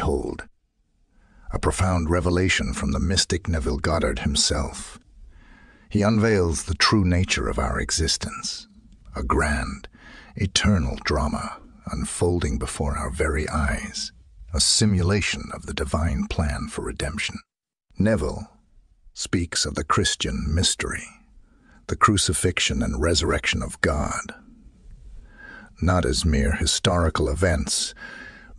behold. A profound revelation from the mystic Neville Goddard himself. He unveils the true nature of our existence, a grand, eternal drama unfolding before our very eyes, a simulation of the divine plan for redemption. Neville speaks of the Christian mystery, the crucifixion and resurrection of God, not as mere historical events,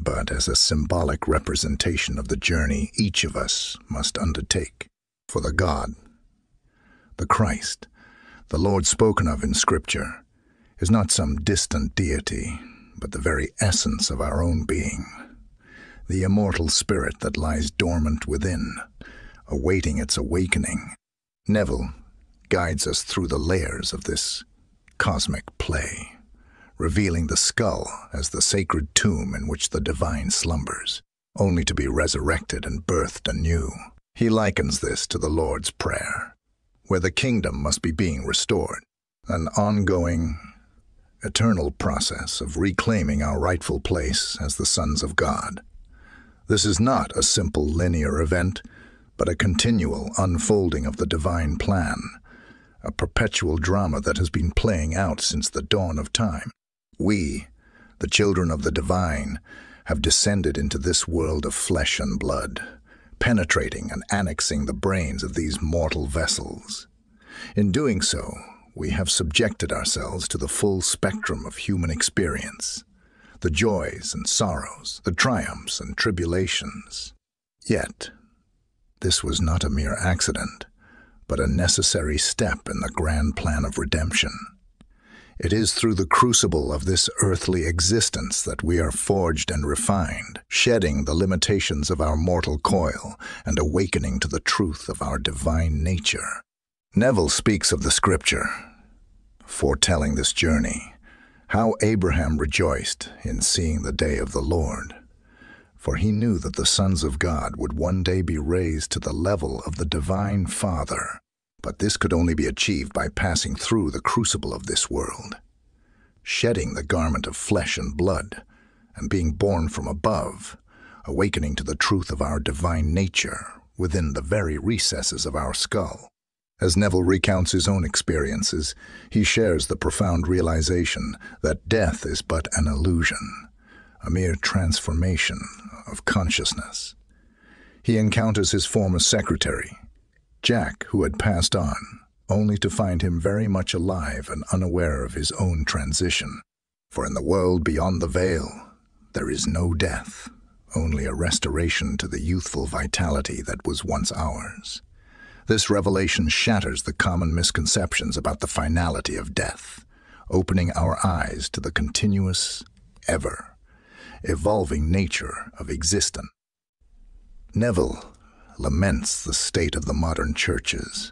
but as a symbolic representation of the journey each of us must undertake. For the God, the Christ, the Lord spoken of in Scripture, is not some distant deity, but the very essence of our own being, the immortal spirit that lies dormant within, awaiting its awakening. Neville guides us through the layers of this cosmic play revealing the skull as the sacred tomb in which the divine slumbers, only to be resurrected and birthed anew. He likens this to the Lord's Prayer, where the kingdom must be being restored, an ongoing, eternal process of reclaiming our rightful place as the sons of God. This is not a simple linear event, but a continual unfolding of the divine plan, a perpetual drama that has been playing out since the dawn of time. We, the children of the divine, have descended into this world of flesh and blood, penetrating and annexing the brains of these mortal vessels. In doing so, we have subjected ourselves to the full spectrum of human experience, the joys and sorrows, the triumphs and tribulations. Yet, this was not a mere accident, but a necessary step in the grand plan of redemption. It is through the crucible of this earthly existence that we are forged and refined, shedding the limitations of our mortal coil and awakening to the truth of our divine nature. Neville speaks of the scripture, foretelling this journey, how Abraham rejoiced in seeing the day of the Lord. For he knew that the sons of God would one day be raised to the level of the divine Father, but this could only be achieved by passing through the crucible of this world, shedding the garment of flesh and blood, and being born from above, awakening to the truth of our divine nature within the very recesses of our skull. As Neville recounts his own experiences, he shares the profound realization that death is but an illusion, a mere transformation of consciousness. He encounters his former secretary, Jack, who had passed on, only to find him very much alive and unaware of his own transition. For in the world beyond the veil, there is no death, only a restoration to the youthful vitality that was once ours. This revelation shatters the common misconceptions about the finality of death, opening our eyes to the continuous, ever, evolving nature of existence. Neville laments the state of the modern churches,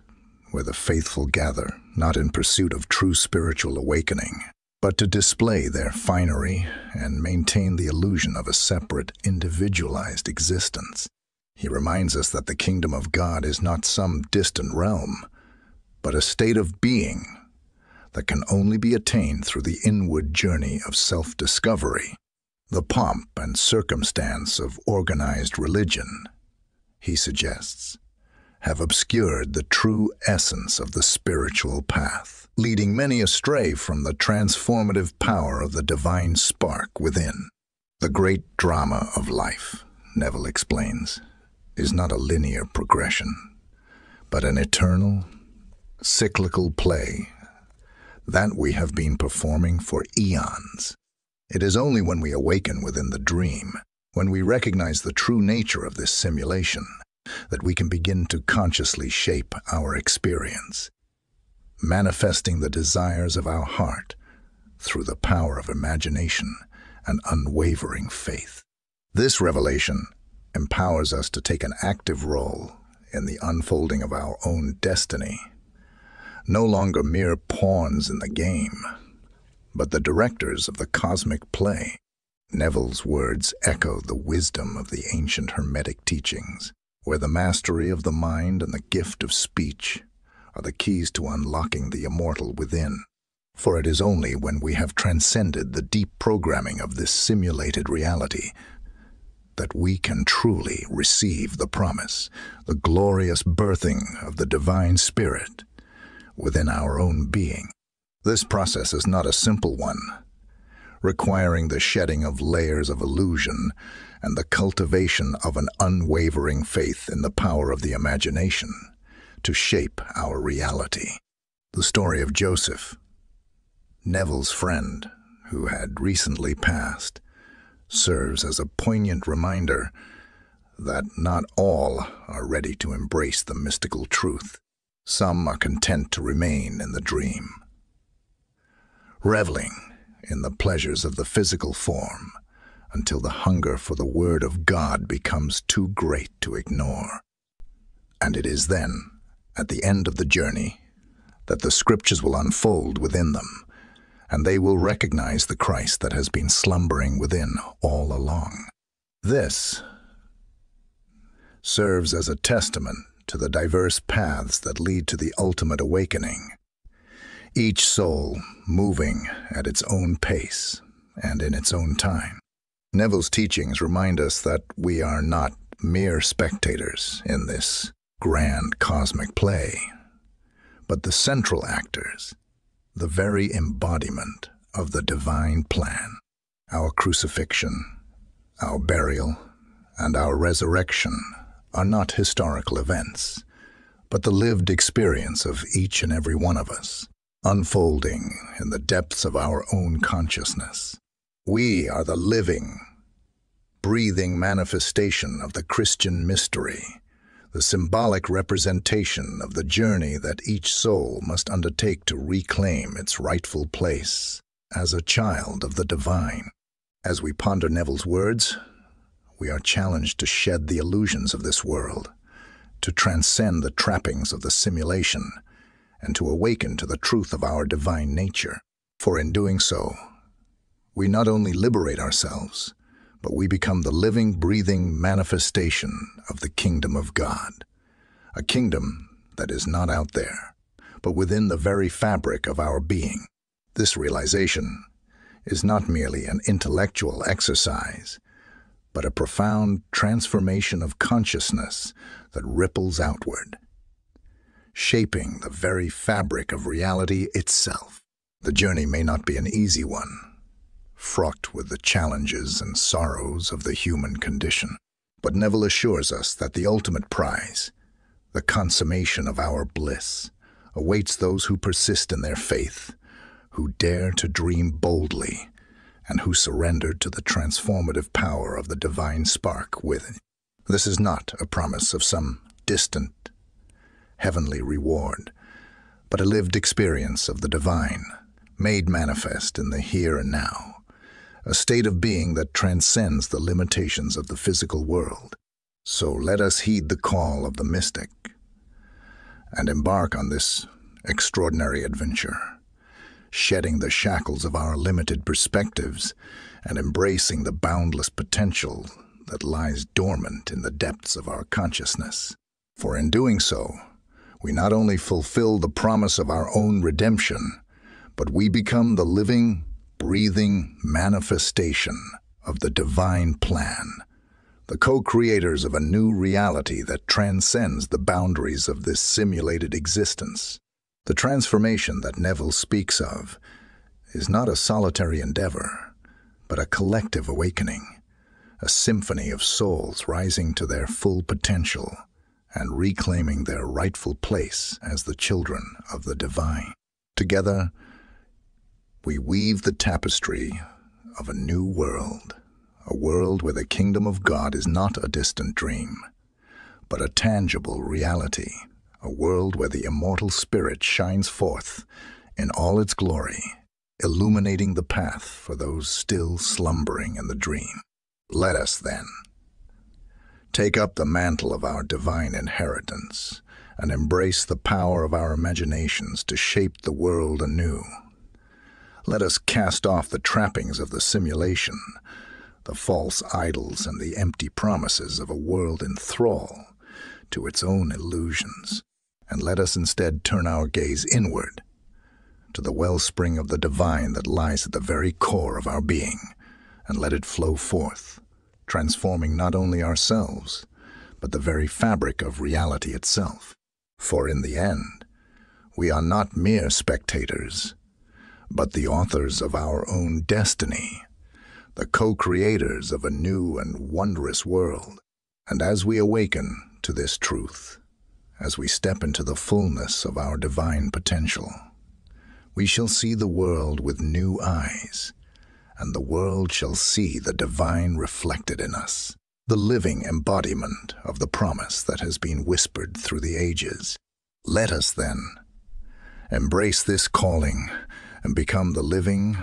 where the faithful gather not in pursuit of true spiritual awakening, but to display their finery and maintain the illusion of a separate, individualized existence. He reminds us that the kingdom of God is not some distant realm, but a state of being that can only be attained through the inward journey of self-discovery. The pomp and circumstance of organized religion he suggests, have obscured the true essence of the spiritual path, leading many astray from the transformative power of the divine spark within. The great drama of life, Neville explains, is not a linear progression, but an eternal, cyclical play that we have been performing for eons. It is only when we awaken within the dream when we recognize the true nature of this simulation, that we can begin to consciously shape our experience, manifesting the desires of our heart through the power of imagination and unwavering faith. This revelation empowers us to take an active role in the unfolding of our own destiny, no longer mere pawns in the game, but the directors of the cosmic play. Neville's words echo the wisdom of the ancient Hermetic teachings, where the mastery of the mind and the gift of speech are the keys to unlocking the immortal within. For it is only when we have transcended the deep programming of this simulated reality that we can truly receive the promise, the glorious birthing of the divine spirit within our own being. This process is not a simple one, requiring the shedding of layers of illusion and the cultivation of an unwavering faith in the power of the imagination to shape our reality. The story of Joseph, Neville's friend, who had recently passed, serves as a poignant reminder that not all are ready to embrace the mystical truth. Some are content to remain in the dream, reveling in the pleasures of the physical form until the hunger for the Word of God becomes too great to ignore. And it is then, at the end of the journey, that the Scriptures will unfold within them, and they will recognize the Christ that has been slumbering within all along. This serves as a testament to the diverse paths that lead to the ultimate awakening, each soul moving at its own pace and in its own time. Neville's teachings remind us that we are not mere spectators in this grand cosmic play, but the central actors, the very embodiment of the divine plan. Our crucifixion, our burial, and our resurrection are not historical events, but the lived experience of each and every one of us, unfolding in the depths of our own consciousness. We are the living, breathing manifestation of the Christian mystery, the symbolic representation of the journey that each soul must undertake to reclaim its rightful place as a child of the divine. As we ponder Neville's words, we are challenged to shed the illusions of this world, to transcend the trappings of the simulation, and to awaken to the truth of our divine nature. For in doing so, we not only liberate ourselves, but we become the living, breathing manifestation of the kingdom of God. A kingdom that is not out there, but within the very fabric of our being. This realization is not merely an intellectual exercise, but a profound transformation of consciousness that ripples outward, shaping the very fabric of reality itself. The journey may not be an easy one, fraught with the challenges and sorrows of the human condition. But Neville assures us that the ultimate prize, the consummation of our bliss, awaits those who persist in their faith, who dare to dream boldly, and who surrender to the transformative power of the divine spark within. This is not a promise of some distant, heavenly reward, but a lived experience of the divine, made manifest in the here and now, a state of being that transcends the limitations of the physical world. So let us heed the call of the mystic and embark on this extraordinary adventure shedding the shackles of our limited perspectives and embracing the boundless potential that lies dormant in the depths of our consciousness. For in doing so, we not only fulfill the promise of our own redemption, but we become the living, breathing manifestation of the divine plan, the co-creators of a new reality that transcends the boundaries of this simulated existence. The transformation that Neville speaks of is not a solitary endeavor, but a collective awakening, a symphony of souls rising to their full potential and reclaiming their rightful place as the children of the divine. Together, we weave the tapestry of a new world, a world where the kingdom of God is not a distant dream, but a tangible reality a world where the immortal spirit shines forth in all its glory, illuminating the path for those still slumbering in the dream. Let us, then, take up the mantle of our divine inheritance and embrace the power of our imaginations to shape the world anew. Let us cast off the trappings of the simulation, the false idols and the empty promises of a world in thrall to its own illusions and let us instead turn our gaze inward to the wellspring of the divine that lies at the very core of our being, and let it flow forth, transforming not only ourselves, but the very fabric of reality itself. For in the end, we are not mere spectators, but the authors of our own destiny, the co-creators of a new and wondrous world. And as we awaken to this truth, as we step into the fullness of our divine potential, we shall see the world with new eyes, and the world shall see the divine reflected in us, the living embodiment of the promise that has been whispered through the ages. Let us, then, embrace this calling and become the living,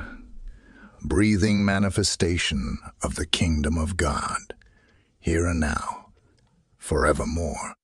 breathing manifestation of the kingdom of God, here and now, forevermore.